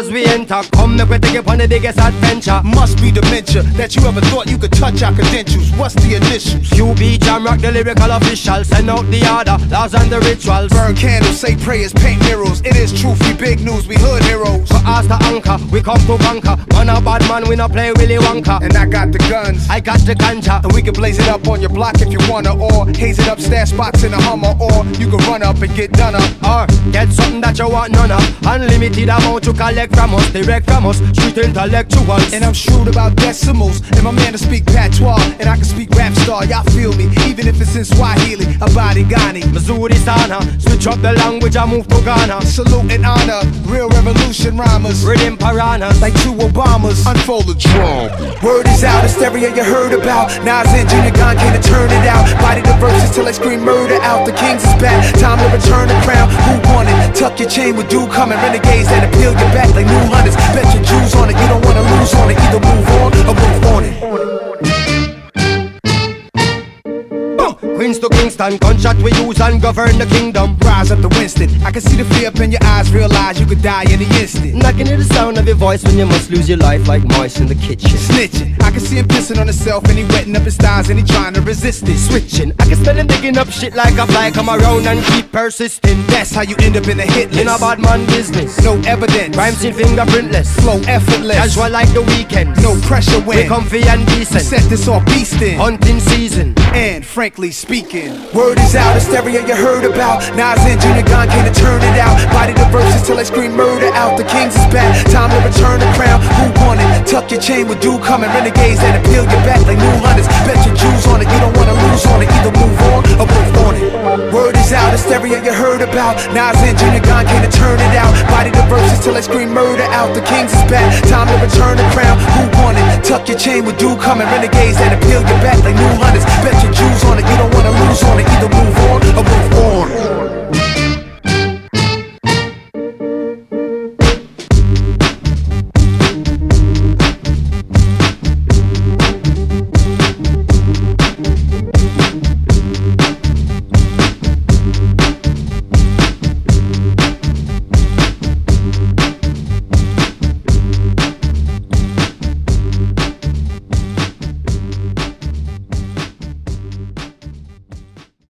As we enter, come make we take it on the biggest adventure. Must be dementia that you ever thought you could touch our credentials. What's the initials? QB Jam Rock, the lyrical official. Send out the order, laws and the rituals. Burn candles, say prayers, paint murals. It is truth, we big news, we hood heroes. So as the anchor, we come to conquer. Man a bad man, we not play Willy Wonka. And I got the guns. I got the ganja. And we can blaze it up on your block if you wanna, or haze it up, stash spots in a Hummer, or you can run up and get done up. Or get something that you want none of. Unlimited amount to collect from us, direct from us, street intellectuals. And I'm shrewd about decimals. And my man to speak patois, and I can speak rap star. Y'all feel me, even if it's in Swahili, habari gani. mzuri sana, switch up the language, I move to Ghana. Salute and honor, real revolution rhymers. Rhythm piranhas, like two Obamas. Unfold the drum. Word is out, hysteria you heard about. Nas and Junior Gong came to turn it out. Body the verses till I scream murder your chain with dew coming. Renegades that appeal your back like new hunters. Bet your Jews on it, you don't wanna lose on it. Either Queens to Kingston, gunshot we use and govern the kingdom. Rise up to Winston. I can see the fear up in your eyes, realize you could die in an instant. Can hear the sound of your voice when you must lose your life like mice in the kitchen. Snitching. I can see him pissing on himself and he wetting up his thighs and he trying to resist it. Switching. I can smell him digging up shit like a fly. Come around and keep persisting. That's how you end up in a hit list. In a bad man business. No evidence. Crime scene fingerprintless. Flow effortless. Casual like the weekend. No pressure when we comfy and decent. Set this off beastin'. Hunting season. And frankly speaking, word is out, hysteria you heard about. Nas and Junior Gong came to turn it out. Body the verses till I scream murder out. The Kings is back, time to return the crown. Who won it? Tuck your chain with dew coming. Renegades that appeal your back like new hunters. Bet your Jews on it, you don't wanna lose on it. Either move on or move on it. Word is out, hysteria you heard about. Nas and Junior Gong came to turn it out. Body the verses till I scream murder out. The Kings is back, time to return the crown. Who won it? Tuck your chain with dew coming. Renegades that appeal your back like new hunters on it, either move